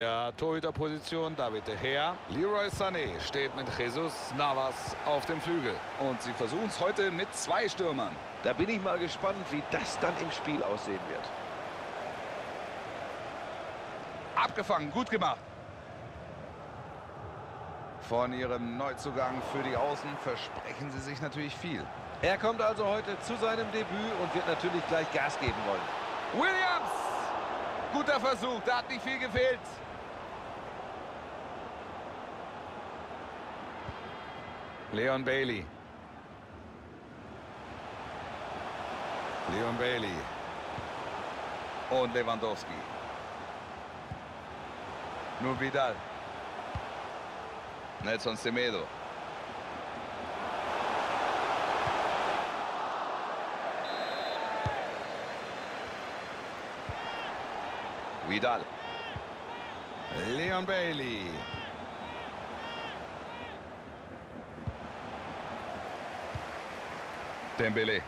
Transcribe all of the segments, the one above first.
Ja, Torhüterposition, David De Gea. Leroy Sané steht mit Jesus Navas auf dem Flügel. Und sie versuchen es heute mit zwei Stürmern. Da bin ich mal gespannt, wie das dann im Spiel aussehen wird. Abgefangen, gut gemacht. Von ihrem Neuzugang für die Außen versprechen sie sich natürlich viel. Er kommt also heute zu seinem Debüt und wird natürlich gleich Gas geben wollen. Williams! Guter Versuch, da hat nicht viel gefehlt. Leon Bailey. Leon Bailey. Und Lewandowski. Nur Vidal. Nelson Semedo. Vidal. Leon Bailey. Dembele.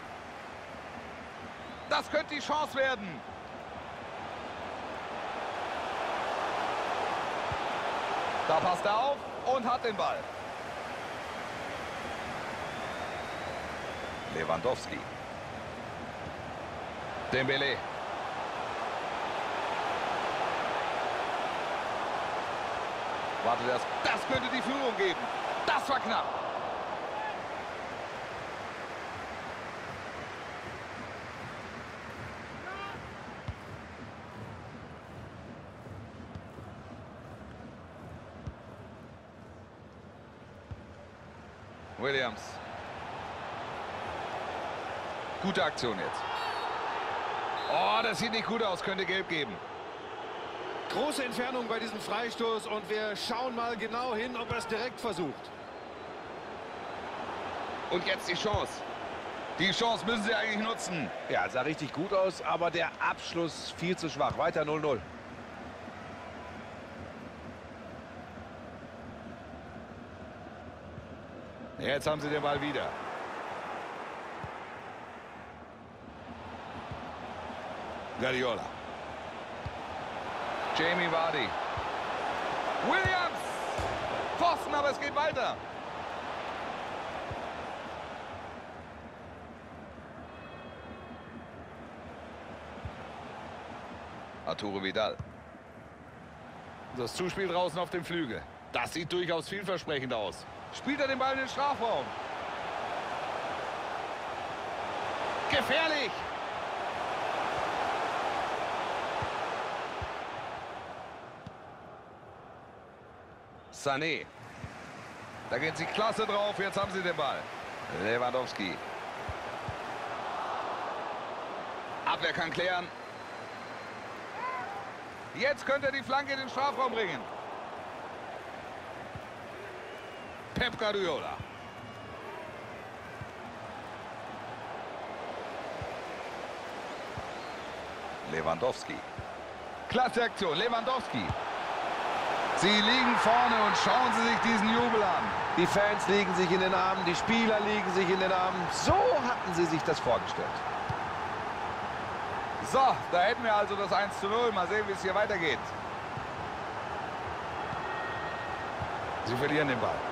Das könnte die Chance werden. Da passt er auf und hat den Ball. Lewandowski. Dembele. Warte das. Das könnte die Führung geben. Das war knapp. Williams. Gute Aktion jetzt. Oh, das sieht nicht gut aus. Könnte gelb geben. Große Entfernung bei diesem Freistoß und wir schauen mal genau hin, ob er es direkt versucht. Und jetzt die Chance. Die Chance müssen sie eigentlich nutzen. Ja, sah richtig gut aus, aber der Abschluss viel zu schwach. Weiter 0-0. Jetzt haben sie den Ball wieder. Guardiola. Jamie Vardy. Williams! Pfosten, aber es geht weiter. Arturo Vidal. Das Zuspiel draußen auf dem Flügel. Das sieht durchaus vielversprechend aus. Spielt er den Ball in den Strafraum. Gefährlich! Sané. Da geht sie klasse drauf. Jetzt haben sie den Ball. Lewandowski. Abwehr kann klären. Jetzt könnte er die Flanke in den Strafraum bringen. Pep Guardiola. Lewandowski. Klasse Aktion, Lewandowski. Sie liegen vorne und schauen Sie sich diesen Jubel an. Die Fans liegen sich in den Armen, die Spieler liegen sich in den Armen. So hatten sie sich das vorgestellt. So, da hätten wir also das 1 zu 0. Mal sehen, wie es hier weitergeht. Sie verlieren den Ball.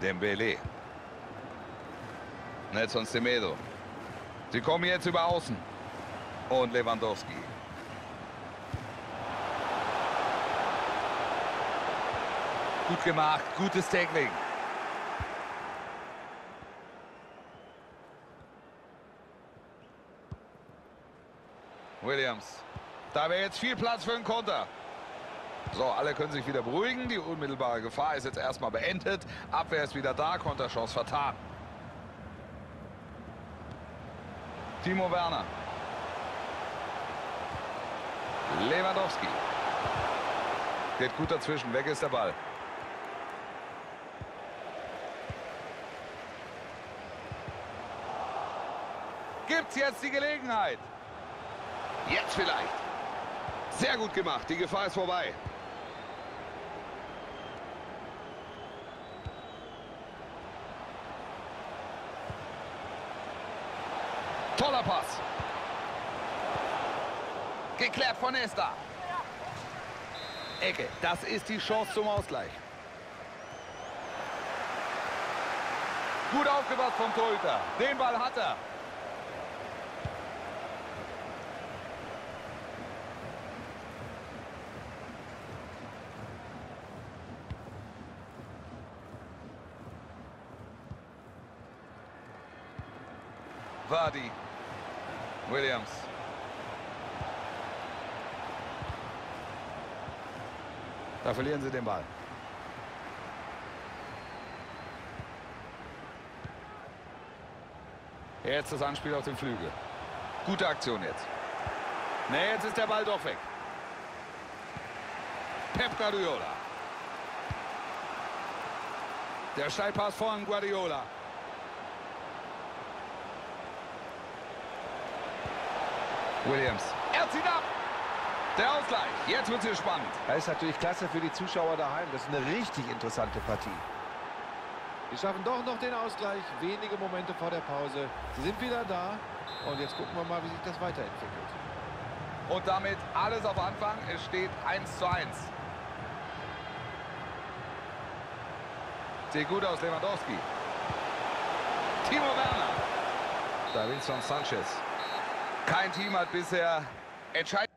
Dembele. Nelson Semedo. Sie kommen jetzt über Außen. Und Lewandowski. Gut gemacht, gutes Tackling. Williams. Da wäre jetzt viel Platz für einen Konter. So, alle können sich wieder beruhigen. Die unmittelbare Gefahr ist jetzt erstmal beendet. Abwehr ist wieder da, Konterchance vertan. Timo Werner. Lewandowski. Geht gut dazwischen. Weg ist der Ball. Gibt's jetzt die Gelegenheit? Jetzt vielleicht. Sehr gut gemacht. Die Gefahr ist vorbei. Toller Pass. Geklärt von Nesta. Ecke. Das ist die Chance zum Ausgleich. Gut aufgepasst vom Torhüter. Den Ball hat er. Vardy. Williams. Da verlieren sie den Ball. Jetzt das Anspiel auf den Flügel. Gute Aktion jetzt. Ne, jetzt ist der Ball doch weg. Pep Guardiola. Der Steilpass von Guardiola. Williams. Er zieht ab. Der Ausgleich. Jetzt wird es spannend. Das ist natürlich klasse für die Zuschauer daheim. Das ist eine richtig interessante Partie. Die schaffen doch noch den Ausgleich. Wenige Momente vor der Pause. Sie sind wieder da. Und jetzt gucken wir mal, wie sich das weiterentwickelt. Und damit alles auf Anfang. Es steht 1 zu 1. Sieht gut aus, Lewandowski. Timo Werner. Davinson Sanchez. Kein Team hat bisher entscheidend.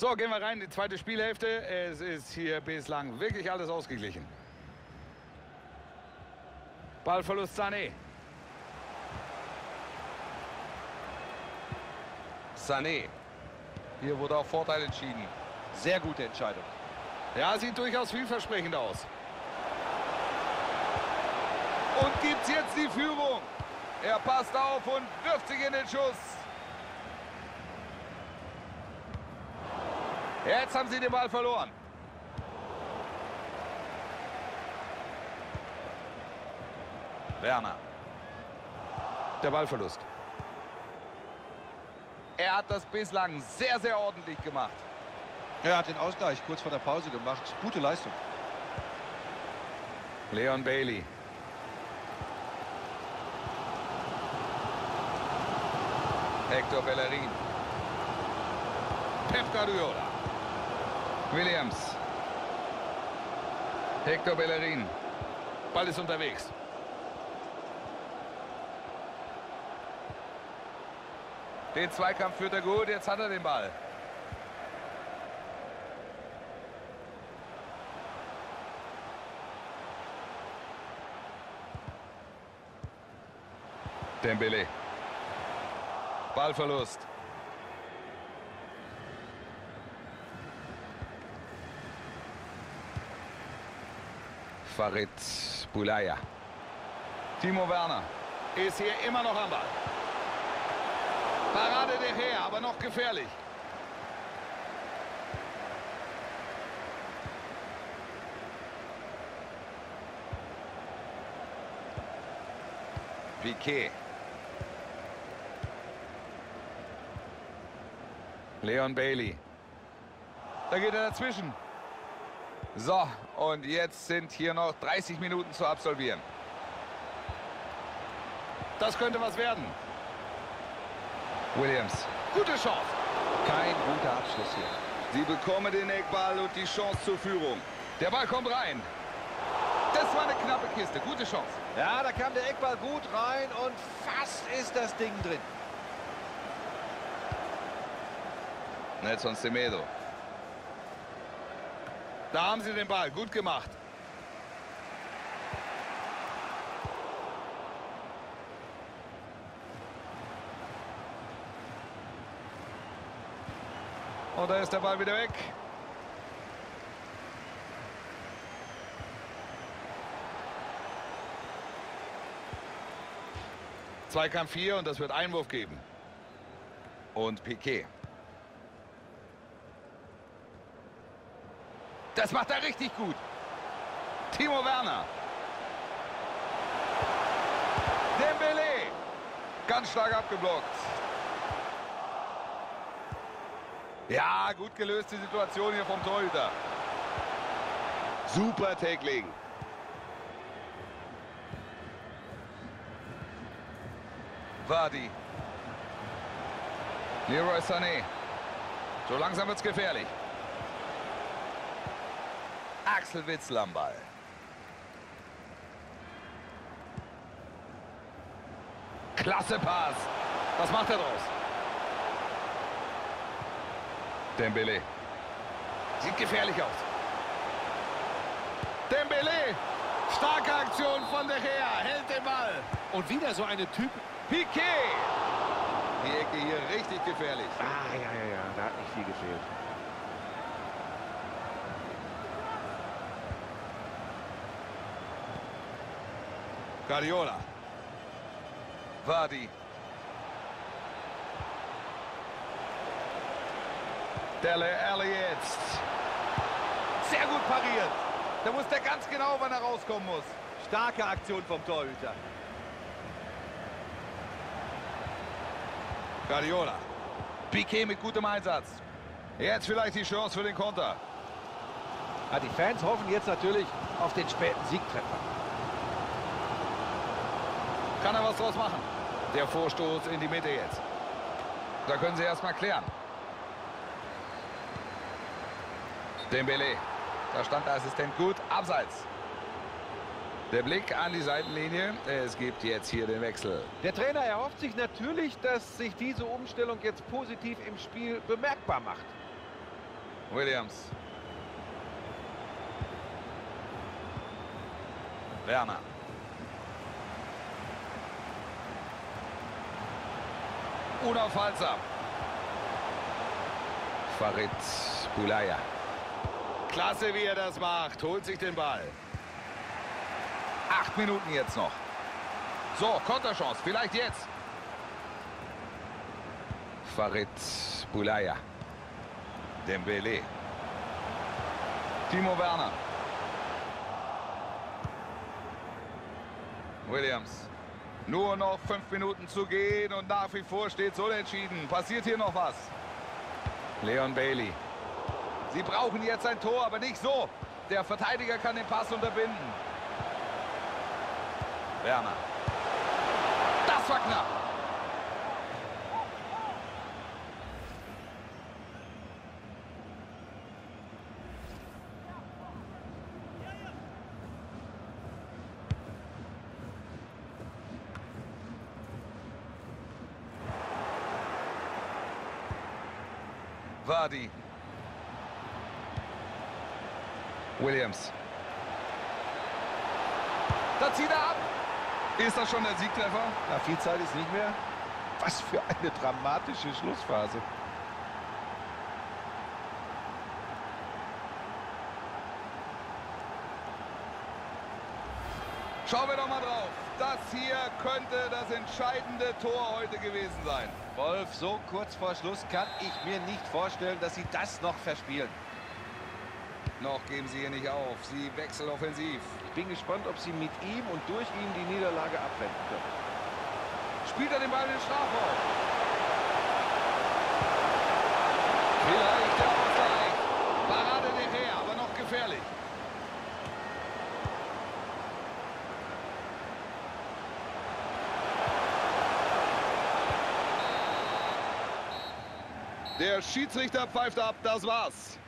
So, gehen wir rein in die zweite Spielhälfte. Es ist hier bislang wirklich alles ausgeglichen. Ballverlust Sané. Sané. Hier wurde auf Vorteil entschieden. Sehr gute Entscheidung. Ja, sieht durchaus vielversprechend aus. Und gibt jetzt die Führung. Er passt auf und wirft sich in den Schuss. Jetzt haben sie den Ball verloren. Werner. Der Ballverlust. Er hat das bislang sehr, sehr ordentlich gemacht. Er hat den Ausgleich kurz vor der Pause gemacht. Gute Leistung. Leon Bailey. Hector Bellerin. Pep Guardiola. Williams. Hector Bellerin. Ball ist unterwegs. Den Zweikampf führt er gut, jetzt hat er den Ball. Dembele. Ballverlust. Farid Boulaya. Timo Werner. Ist hier immer noch am Ball. Parade der Her, aber noch gefährlich. Piquet. Leon Bailey. Da geht er dazwischen. So, und jetzt sind hier noch 30 Minuten zu absolvieren. Das könnte was werden. Williams. Gute Chance. Kein guter Abschluss hier. Sie bekommen den Eckball und die Chance zur Führung. Der Ball kommt rein. Das war eine knappe Kiste. Gute Chance. Ja, da kam der Eckball gut rein und fast ist das Ding drin. Nelson Semedo. Da haben sie den Ball. Gut gemacht. Und da ist der Ball wieder weg. Zweikampf 4 und das wird Einwurf geben. Und Piquet. Das macht er richtig gut. Timo Werner. Dembele. Ganz stark abgeblockt. Ja, gut gelöst die Situation hier vom Torhüter. Super Tackling. Wadi. Leroy Sané. So langsam wird's gefährlich. Axel Witzel am Ball. Klasse Pass. Was macht er draus? Dembele. Sieht gefährlich aus. Dembele. Starke Aktion von der Gea. Hält den Ball. Und wieder so eine Typ. Piquet. Die Ecke hier richtig gefährlich. Ah, ja, ja, ja. Da hat nicht viel gefehlt. Guardiola. Wadi. Dele Alli jetzt. Sehr gut pariert. Da muss der ganz genau, wann er rauskommen muss. Starke Aktion vom Torhüter. Guardiola. Piquet mit gutem Einsatz. Jetzt vielleicht die Chance für den Konter. Ah, die Fans hoffen jetzt natürlich auf den späten Siegtreffer. Kann er was draus machen? Der Vorstoß in die Mitte jetzt. Da können sie erstmal klären. Dembele. Da stand der Assistent gut. Abseits. Der Blick an die Seitenlinie. Es gibt jetzt hier den Wechsel. Der Trainer erhofft sich natürlich, dass sich diese Umstellung jetzt positiv im Spiel bemerkbar macht. Williams. Werner. Unaufhaltsam. Farid Bulaya. Klasse, wie er das macht. Holt sich den Ball. Acht Minuten jetzt noch. So, Konterchance. Vielleicht jetzt. Farid Bulaya. Dembele. Timo Werner. Williams. Nur noch fünf Minuten zu gehen und nach wie vor steht es unentschieden. Passiert hier noch was? Leon Bailey. Sie brauchen jetzt ein Tor, aber nicht so. Der Verteidiger kann den Pass unterbinden. Werner. Das war knapp. Wadi. Williams. Da zieht er ab. Ist das schon der Siegtreffer? Na, viel Zeit ist nicht mehr. Was für eine dramatische Schlussphase. Schauen wir doch mal drauf. Das hier könnte das entscheidende Tor heute gewesen sein. Wolf, so kurz vor Schluss kann ich mir nicht vorstellen, dass sie das noch verspielen. Noch geben sie hier nicht auf. Sie wechseln offensiv. Ich bin gespannt, ob sie mit ihm und durch ihn die Niederlage abwenden können. Spielt er den Ball in den Strafraum. Vielleicht der Ausgleich. Parade her, aber noch gefährlich. Der Schiedsrichter pfeift ab, das war's.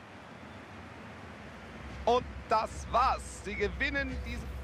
Das war's. Sie gewinnen diesen...